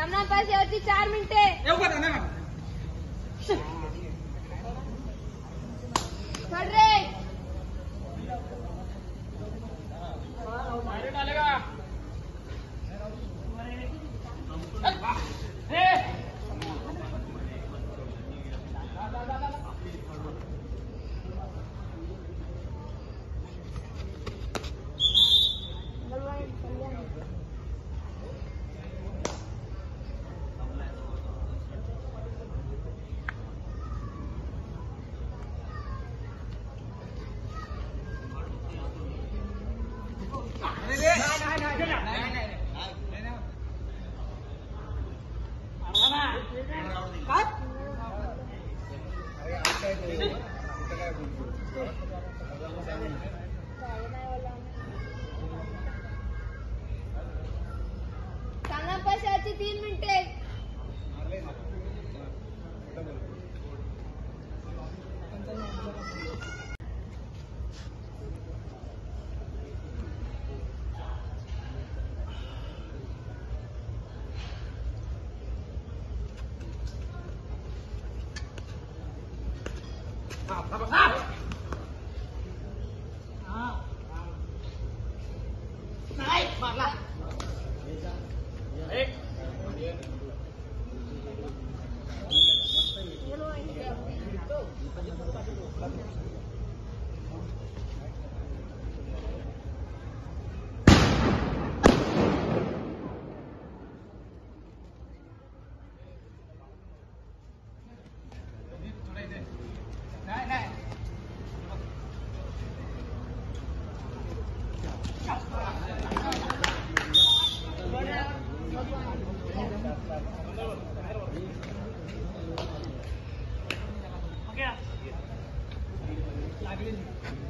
सामना पास यावरती चार मिनिटे. 哦，打那。Tá, tá ah, ah, ah! Okay.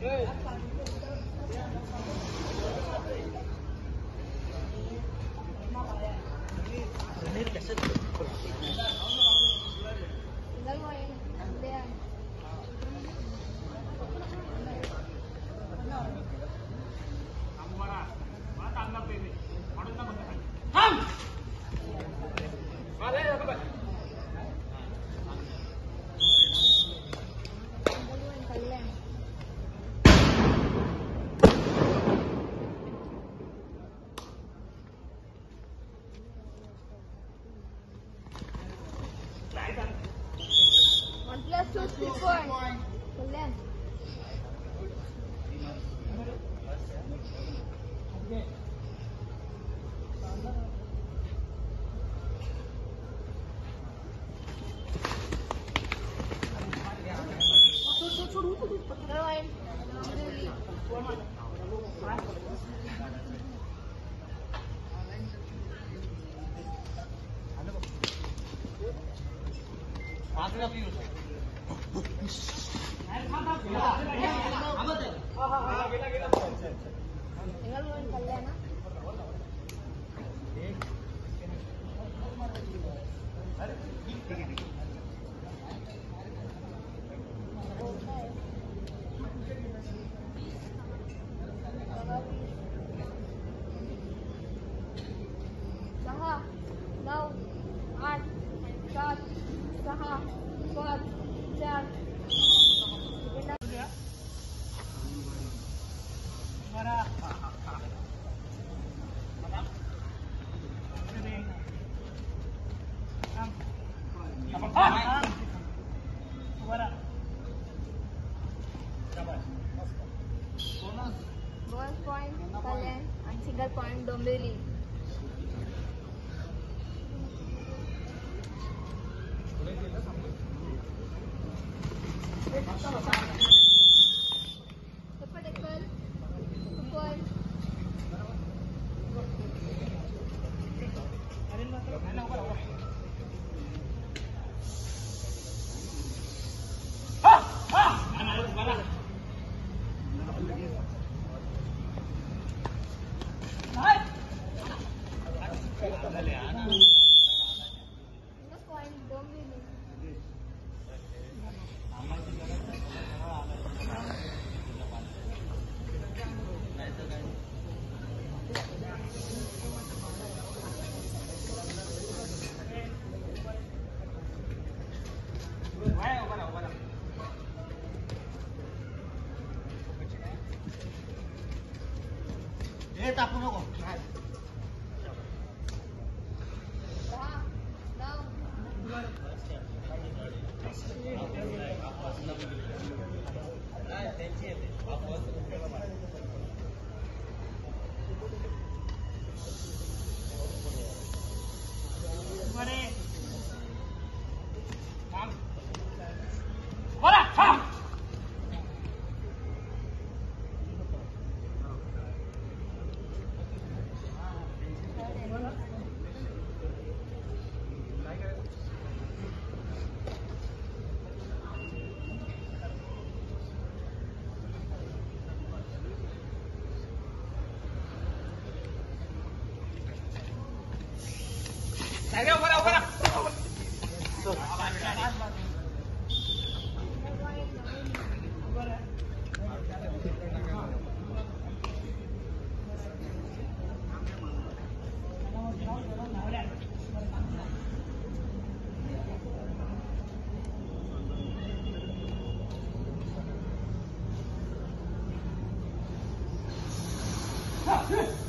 Good. Pero I'm really... Pass it up you, sir. ठीक है ठीक है bonus point kalian and single point Dombeli. Cepat 这大风车我不开 Yes!